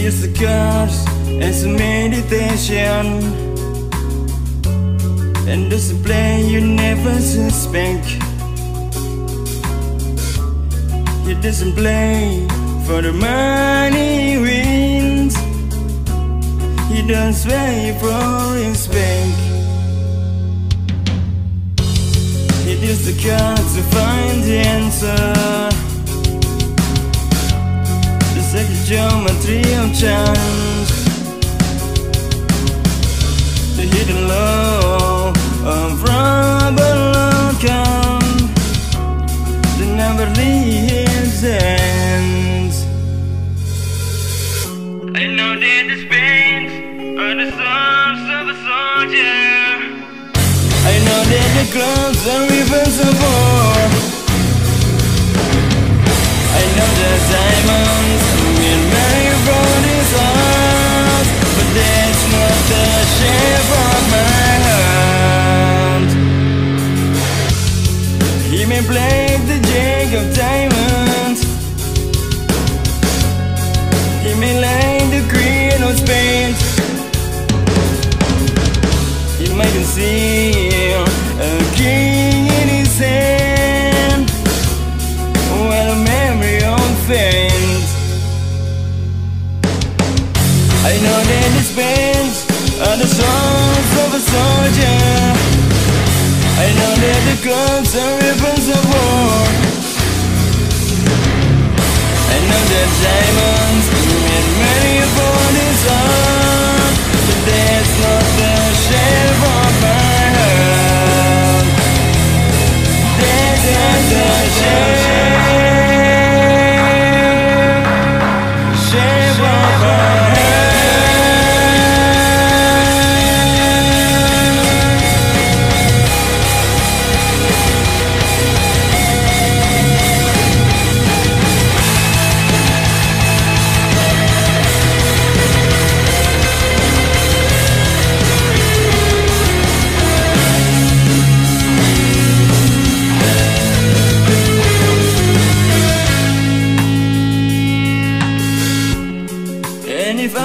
is the curse as a meditation. And display you never suspect. You display for the money wins. He don't sway for respect It is the cards to find the answer the geometry of chance The hidden law. Of rubber outcome That never leaves ends I know that the pains are the songs of a soldier. I know that the clouds are rivers of war. I know the diamonds the green on Spain You mightn't see him again in his hand. Well, a memory on fans I know that his bands are the songs of a soldier. I know that the guns are weapons of war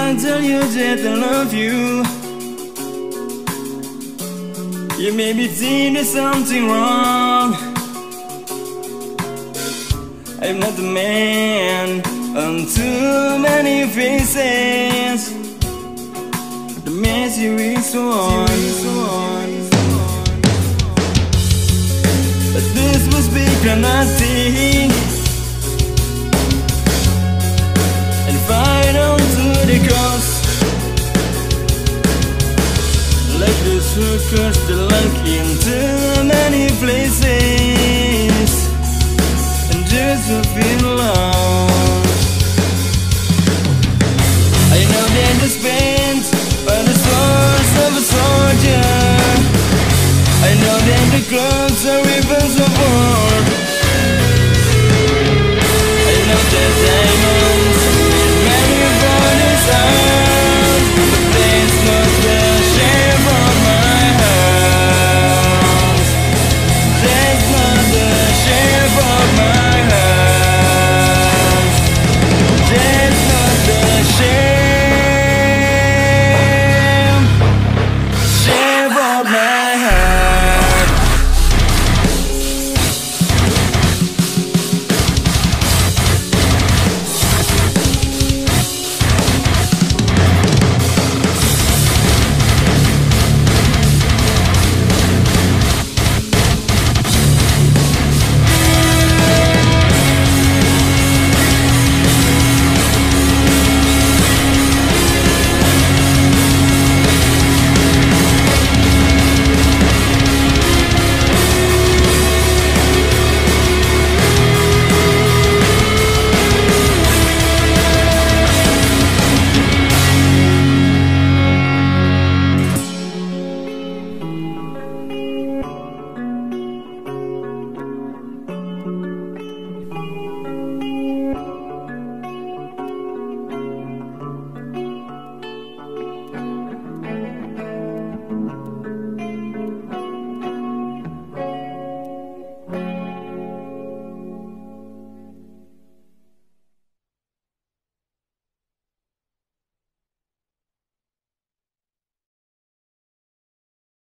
I tell you that I love you. You may be thinking there's something wrong. I'm not the man on too many faces. The you is on But this was big and circus, the like into many